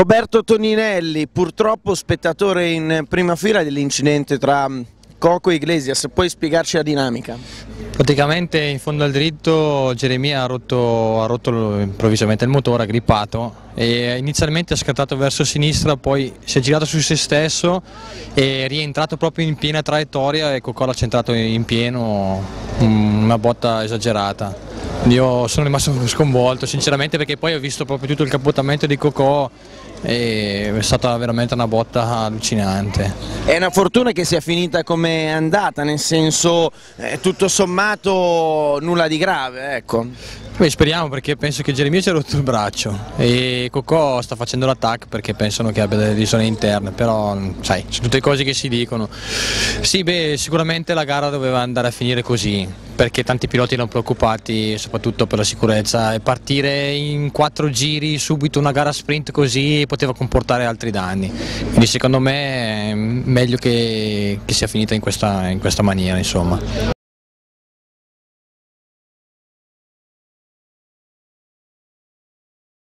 Roberto Toninelli, purtroppo spettatore in prima fila dell'incidente tra Coco e Iglesias, puoi spiegarci la dinamica? Praticamente in fondo al dritto Geremia ha rotto, ha rotto improvvisamente il motore, ha grippato e inizialmente ha scattato verso sinistra, poi si è girato su se stesso e è rientrato proprio in piena traiettoria e Cocò l'ha centrato in pieno, una botta esagerata. Io sono rimasto sconvolto sinceramente perché poi ho visto proprio tutto il capotamento di Cocò e è stata veramente una botta allucinante. È una fortuna che sia finita come è andata, nel senso eh, tutto sommato nulla di grave, ecco. Beh, speriamo perché penso che Geremia ci ha rotto il braccio e Cocò sta facendo l'attacco perché pensano che abbia delle lesioni interne, però sai, sono tutte cose che si dicono. Sì, beh, sicuramente la gara doveva andare a finire così, perché tanti piloti erano preoccupati soprattutto per la sicurezza e partire in quattro giri subito una gara sprint così poteva comportare altri danni. Quindi secondo me è meglio che, che sia finita in questa, in questa maniera. Insomma.